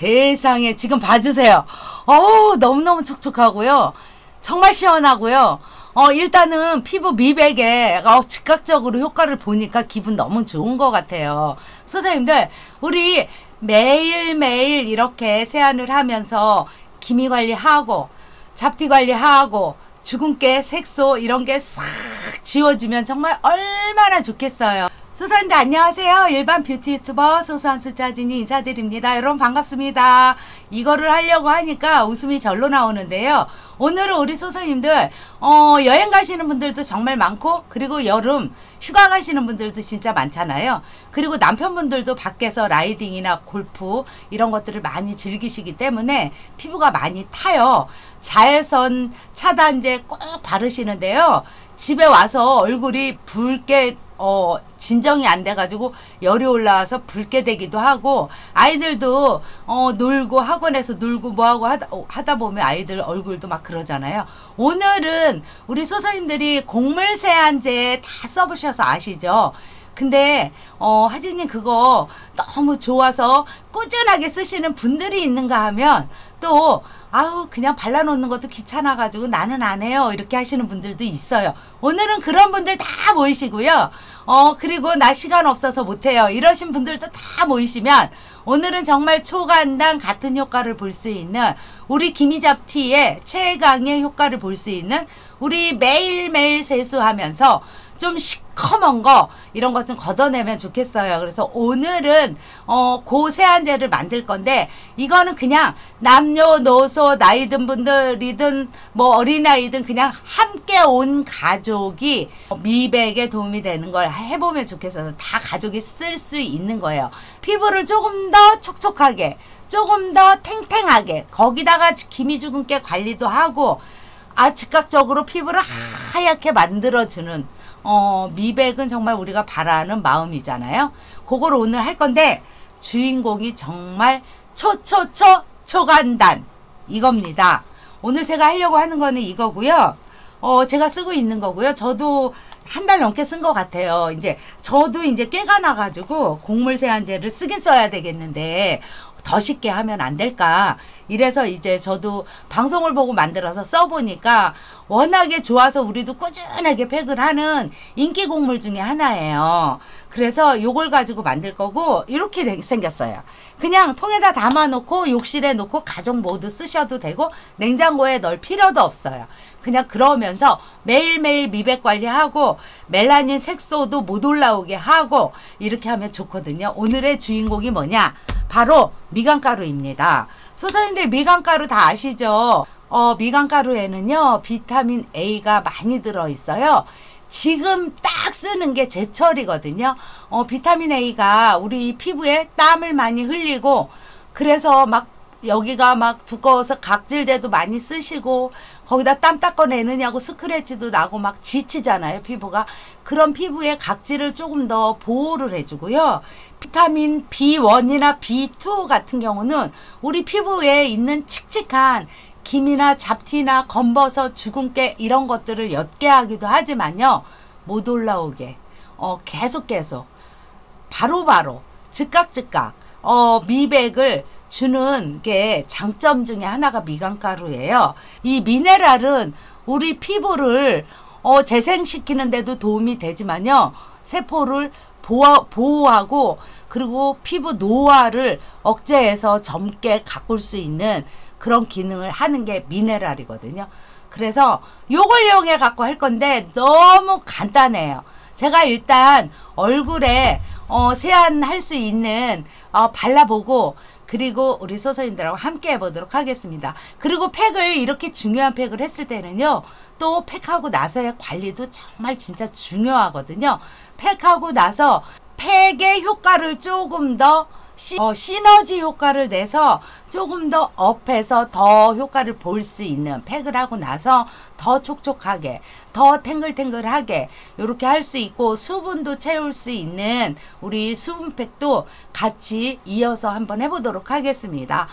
세상에 지금 봐주세요. 어우 너무너무 촉촉하고요. 정말 시원하고요. 어 일단은 피부 미백에 어, 즉각적으로 효과를 보니까 기분 너무 좋은 것 같아요. 선생님들 우리 매일매일 이렇게 세안을 하면서 기미 관리하고 잡티 관리하고 주근깨 색소 이런 게 싹 지워지면 정말 얼마나 좋겠어요. 소선들 안녕하세요. 일반 뷰티 유튜버 소선 수자진이 인사드립니다. 여러분 반갑습니다. 이거를 하려고 하니까 웃음이 절로 나오는데요. 오늘은 우리 소선님들 어, 여행 가시는 분들도 정말 많고 그리고 여름 휴가 가시는 분들도 진짜 많잖아요. 그리고 남편분들도 밖에서 라이딩이나 골프 이런 것들을 많이 즐기시기 때문에 피부가 많이 타요. 자외선 차단제 꼭 바르시는데요. 집에 와서 얼굴이 붉게 어, 진정이 안 돼가지고 열이 올라와서 붉게 되기도 하고 아이들도 어, 놀고 학원에서 놀고 뭐하고 하다, 어, 하다 보면 아이들 얼굴도 막 그러잖아요. 오늘은 우리 소사님들이 곡물 세안제 다 써보셔서 아시죠? 근데 어, 하진님 그거 너무 좋아서 꾸준하게 쓰시는 분들이 있는가 하면 또 아우 그냥 발라놓는 것도 귀찮아가지고 나는 안 해요. 이렇게 하시는 분들도 있어요. 오늘은 그런 분들 다 모이시고요. 어 그리고 나 시간 없어서 못해요. 이러신 분들도 다 모이시면 오늘은 정말 초간단 같은 효과를 볼 수 있는 우리 기미잡티의 최강의 효과를 볼 수 있는 우리 매일매일 세수하면서 좀 시커먼 거 이런 것 좀 걷어내면 좋겠어요. 그래서 오늘은 어, 고세안제를 만들 건데 이거는 그냥 남녀노소 나이 든 분들이든 뭐 어린아이든 그냥 함께 온 가족이 미백에 도움이 되는 걸 해보면 좋겠어서 다 가족이 쓸 수 있는 거예요. 피부를 조금 더 촉촉하게 조금 더 탱탱하게 거기다가 기미 주근깨 관리도 하고 아 즉각적으로 피부를 하얗게 만들어주는 어, 미백은 정말 우리가 바라는 마음이잖아요. 그걸 오늘 할 건데 주인공이 정말 초초초 초간단 이겁니다. 오늘 제가 하려고 하는 거는 이거고요. 어, 제가 쓰고 있는 거고요. 저도 한 달 넘게 쓴 것 같아요. 이제 저도 이제 꾀가 나가지고 곡물 세안제를 쓰긴 써야 되겠는데 더 쉽게 하면 안 될까 이래서 이제 저도 방송을 보고 만들어서 써보니까 워낙에 좋아서 우리도 꾸준하게 팩을 하는 인기 곡물 중에 하나예요. 그래서 요걸 가지고 만들 거고 이렇게 생겼어요. 그냥 통에다 담아놓고 욕실에 놓고 가족 모두 쓰셔도 되고 냉장고에 넣을 필요도 없어요. 그냥 그러면서 매일매일 미백 관리하고 멜라닌 색소도 못 올라오게 하고 이렇게 하면 좋거든요. 오늘의 주인공이 뭐냐? 바로 미간가루입니다. 소사님들 미간가루 다 아시죠? 어, 미간가루에는요, 비타민 A가 많이 들어있어요. 지금 딱 쓰는 게 제철이거든요. 어, 비타민 A가 우리 피부에 땀을 많이 흘리고, 그래서 막 여기가 막 두꺼워서 각질대도 많이 쓰시고 거기다 땀 닦아내느냐고 스크래치도 나고 막 지치잖아요 피부가 그런 피부에 각질을 조금 더 보호를 해주고요 비타민 B1이나 B2 같은 경우는 우리 피부에 있는 칙칙한 김이나 잡티나 검버섯 주근깨 이런 것들을 옅게 하기도 하지만요 못 올라오게 어 계속 계속 바로바로 바로 즉각 즉각 어 미백을 주는 게 장점 중에 하나가 미간가루예요. 이 미네랄은 우리 피부를 어, 재생시키는 데도 도움이 되지만요. 세포를 보호, 보호하고 그리고 피부 노화를 억제해서 젊게 가꿀 수 있는 그런 기능을 하는 게 미네랄이거든요. 그래서 요걸 이용해 갖고 할 건데 너무 간단해요. 제가 일단 얼굴에 어, 세안할 수 있는 어, 발라보고 그리고 우리 소서님들하고 함께 해보도록 하겠습니다. 그리고 팩을 이렇게 중요한 팩을 했을 때는요. 또 팩하고 나서의 관리도 정말 진짜 중요하거든요. 팩하고 나서 팩의 효과를 조금 더 시, 어, 시너지 효과를 내서 조금 더 업해서 더 효과를 볼 수 있는 팩을 하고 나서 더 촉촉하게 더 탱글탱글하게 이렇게 할 수 있고 수분도 채울 수 있는 우리 수분팩도 같이 이어서 한번 해보도록 하겠습니다.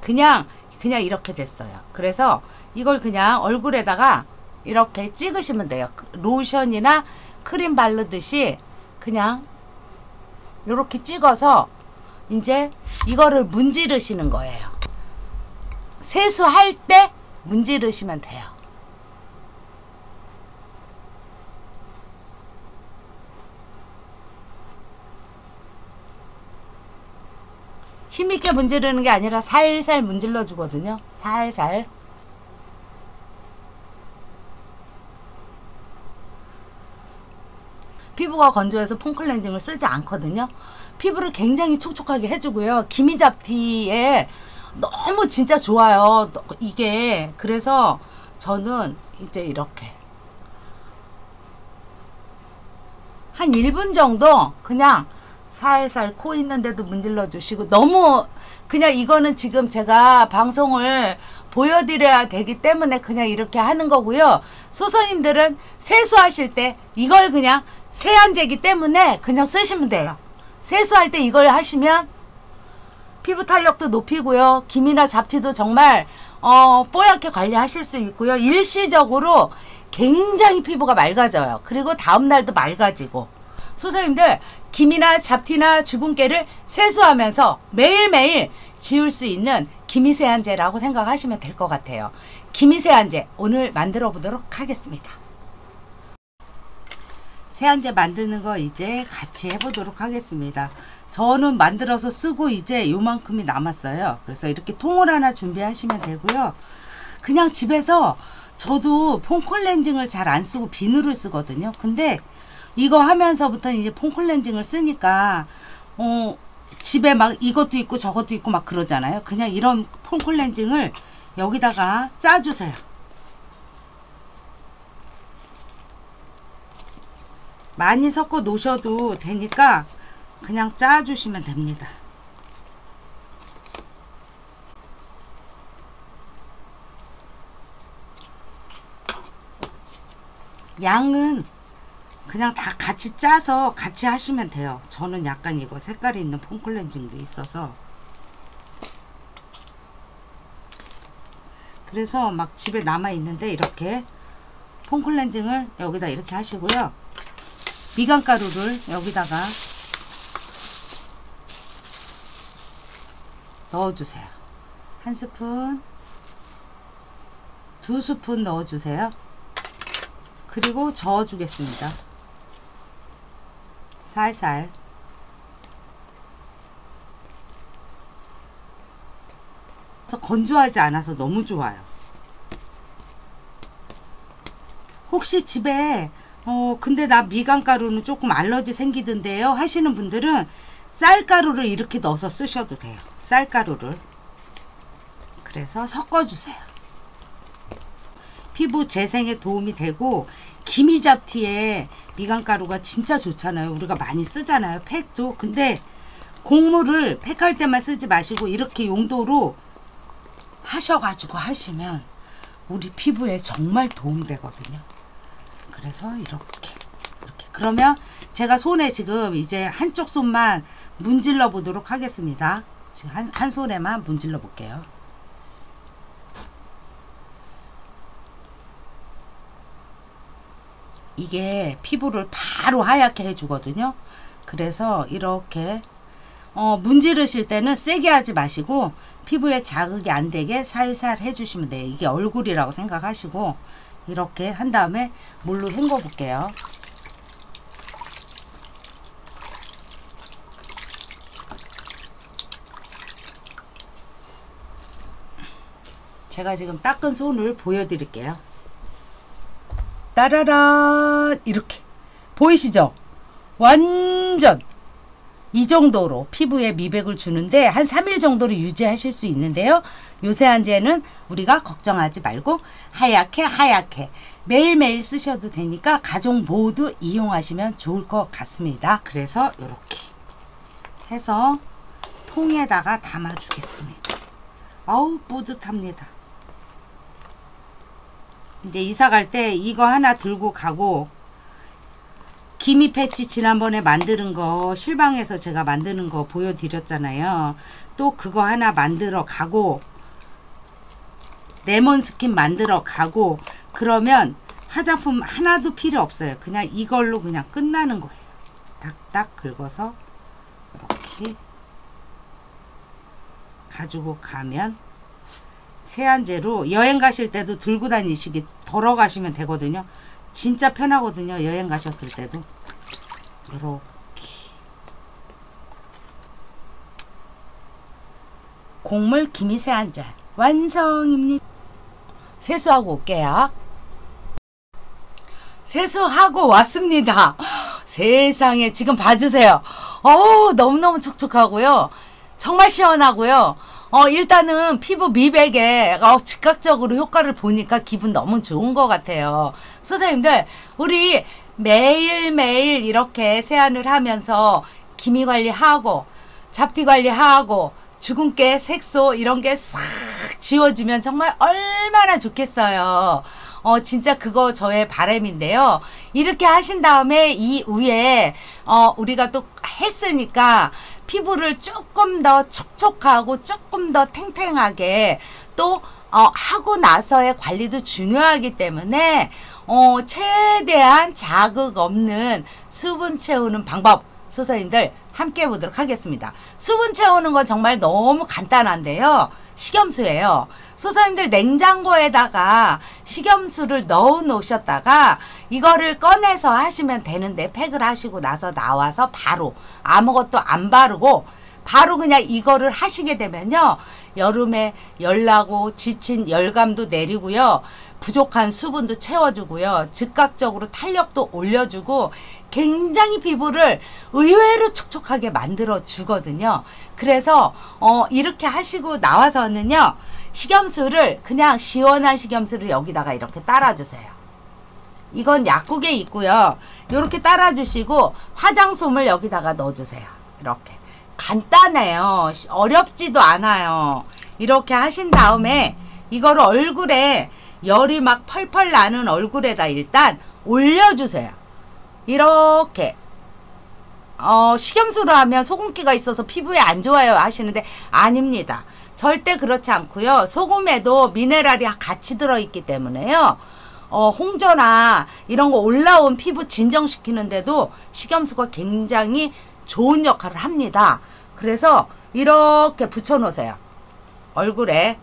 그냥 그냥 이렇게 됐어요. 그래서 이걸 그냥 얼굴에다가 이렇게 찍으시면 돼요. 그 로션이나 크림 바르듯이 그냥 이렇게 찍어서 이제 이거를 문지르시는 거예요. 세수할 때 문지르시면 돼요. 힘있게 문지르는 게 아니라 살살 문질러 주거든요. 살살. 피부가 건조해서 폼클렌징을 쓰지 않거든요. 피부를 굉장히 촉촉하게 해주고요. 기미잡티에 너무 진짜 좋아요. 이게 그래서 저는 이제 이렇게 한 1분 정도 그냥 살살 코 있는데도 문질러 주시고 너무 그냥 이거는 지금 제가 방송을 보여드려야 되기 때문에 그냥 이렇게 하는 거고요. 소선님들은 세수하실 때 이걸 그냥 세안제기 때문에 그냥 쓰시면 돼요. 세수할 때 이걸 하시면 피부 탄력도 높이고요. 기미나 잡티도 정말 어, 뽀얗게 관리하실 수 있고요. 일시적으로 굉장히 피부가 맑아져요. 그리고 다음날도 맑아지고 소사님들 기미나 잡티나 주근깨를 세수하면서 매일매일 지울 수 있는 기미세 안제라고 생각하시면 될 것 같아요. 기미세 안제 오늘 만들어 보도록 하겠습니다. 세안제 만드는 거 이제 같이 해보도록 하겠습니다. 저는 만들어서 쓰고 이제 요만큼이 남았어요. 그래서 이렇게 통을 하나 준비하시면 되고요. 그냥 집에서 저도 폼클렌징을 잘 안 쓰고 비누를 쓰거든요. 근데 이거 하면서부터 이제 폼클렌징을 쓰니까 어 집에 막 이것도 있고 저것도 있고 막 그러잖아요. 그냥 이런 폼클렌징을 여기다가 짜주세요. 많이 섞어 놓으셔도 되니까 그냥 짜주시면 됩니다. 양은 그냥 다 같이 짜서 같이 하시면 돼요. 저는 약간 이거 색깔이 있는 폼클렌징도 있어서 그래서 막 집에 남아 있는데 이렇게 폼클렌징을 여기다 이렇게 하시고요. 미간가루를 여기다가 넣어주세요. 한 스푼, 두 스푼 넣어주세요. 그리고 저어주겠습니다. 살살. 건조하지 않아서 너무 좋아요. 혹시 집에 어 근데 나 미간가루는 조금 알러지 생기던데요 하시는 분들은 쌀가루를 이렇게 넣어서 쓰셔도 돼요 쌀가루를 그래서 섞어주세요 피부 재생에 도움이 되고 기미잡티에 미간가루가 진짜 좋잖아요. 우리가 많이 쓰잖아요 팩도. 근데 곡물을 팩할 때만 쓰지 마시고 이렇게 용도로 하셔가지고 하시면 우리 피부에 정말 도움되거든요. 그래서 이렇게 이렇게. 그러면 제가 손에 지금 이제 한쪽 손만 문질러 보도록 하겠습니다. 지금 한, 한 손에만 문질러 볼게요 이게 피부를 바로 하얗게 해주거든요 그래서 이렇게 어, 문지르실 때는 세게 하지 마시고 피부에 자극이 안 되게 살살 해주시면 돼요 이게 얼굴이라고 생각하시고 이렇게 한 다음에 물로 헹궈 볼게요. 제가 지금 닦은 손을 보여드릴게요. 따라란 이렇게 보이시죠? 완전 이 정도로 피부에 미백을 주는데 한 3일 정도로 유지하실 수 있는데요. 요새 한제는 우리가 걱정하지 말고 하얗게 하얗게 매일매일 쓰셔도 되니까 가족 모두 이용하시면 좋을 것 같습니다. 그래서 이렇게 해서 통에다가 담아 주겠습니다. 아우 뿌듯합니다. 이제 이사 갈 때 이거 하나 들고 가고 기미 패치 지난번에 만드는 거 실방에서 제가 만드는 거 보여드렸잖아요. 또 그거 하나 만들어 가고 레몬 스킨 만들어 가고 그러면 화장품 하나도 필요 없어요. 그냥 이걸로 그냥 끝나는 거예요. 딱딱 긁어서 이렇게 가지고 가면 세안제로 여행 가실 때도 들고 다니시기 덜어 가시면 되거든요. 진짜 편하거든요. 여행 가셨을 때도. 이렇게 곡물 기미 세안제 완성입니다. 세수하고 올게요. 세수하고 왔습니다. 세상에 지금 봐주세요. 어우 너무너무 촉촉하고요. 정말 시원하고요. 어 일단은 피부 미백에 어, 즉각적으로 효과를 보니까 기분 너무 좋은 것 같아요. 소장님들 우리 매일매일 이렇게 세안을 하면서 기미 관리하고 잡티 관리하고 주근깨 색소 이런 게 싹 지워지면 정말 얼마나 좋겠어요. 어, 진짜 그거 저의 바람인데요. 이렇게 하신 다음에 이 위에, 어, 우리가 또 했으니까 피부를 조금 더 촉촉하고 조금 더 탱탱하게 또, 어, 하고 나서의 관리도 중요하기 때문에, 어, 최대한 자극 없는 수분 채우는 방법, 소사님들 함께 보도록 하겠습니다. 수분 채우는 건 정말 너무 간단한데요. 식염수예요. 소사님들 냉장고에다가 식염수를 넣어 놓으셨다가 이거를 꺼내서 하시면 되는데 팩을 하시고 나서 나와서 바로 아무것도 안 바르고 바로 그냥 이거를 하시게 되면요. 여름에 열나고 지친 열감도 내리고요. 부족한 수분도 채워주고요. 즉각적으로 탄력도 올려주고 굉장히 피부를 의외로 촉촉하게 만들어 주거든요. 그래서 어 이렇게 하시고 나와서는요. 식염수를 그냥 시원한 식염수를 여기다가 이렇게 따라주세요. 이건 약국에 있고요. 이렇게 따라주시고 화장솜을 여기다가 넣어주세요. 이렇게 간단해요. 어렵지도 않아요. 이렇게 하신 다음에 이거를 얼굴에 열이 막 펄펄 나는 얼굴에다 일단 올려주세요. 이렇게 어, 식염수로 하면 소금기가 있어서 피부에 안 좋아요 하시는데 아닙니다. 절대 그렇지 않고요. 소금에도 미네랄이 같이 들어있기 때문에요. 어, 홍조나 이런 거 올라온 피부 진정시키는데도 식염수가 굉장히 좋은 역할을 합니다. 그래서 이렇게 붙여놓으세요. 얼굴에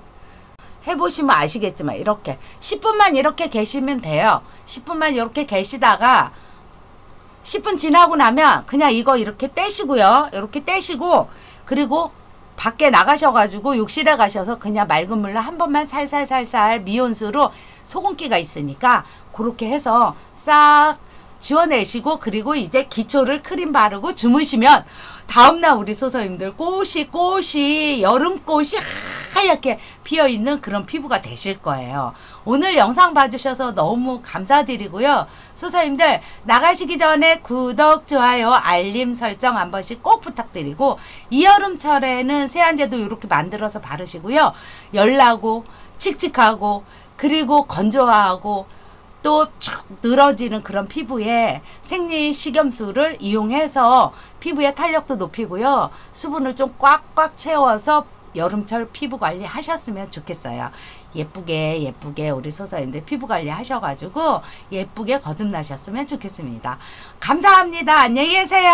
해보시면 아시겠지만 이렇게 10분만 이렇게 계시면 돼요. 10분만 이렇게 계시다가 10분 지나고 나면 그냥 이거 이렇게 떼시고요. 이렇게 떼시고 그리고 밖에 나가셔가지고 욕실에 가셔서 그냥 맑은 물로 한 번만 살살살살 미온수로 소금기가 있으니까 그렇게 해서 싹 지워내시고 그리고 이제 기초를 크림 바르고 주무시면 다음날 우리 소서님들 꽃이 꽃이 여름꽃이 하얗게 피어있는 그런 피부가 되실 거예요. 오늘 영상 봐주셔서 너무 감사드리고요. 소서님들 나가시기 전에 구독, 좋아요, 알림 설정 한 번씩 꼭 부탁드리고 이 여름철에는 세안제도 이렇게 만들어서 바르시고요. 열나고 칙칙하고 그리고 건조하고 또 쭉 늘어지는 그런 피부에 생리 식염수를 이용해서 피부의 탄력도 높이고요. 수분을 좀 꽉꽉 채워서 여름철 피부 관리 하셨으면 좋겠어요. 예쁘게 예쁘게 우리 소사인들 피부 관리 하셔가지고 예쁘게 거듭나셨으면 좋겠습니다. 감사합니다. 안녕히 계세요.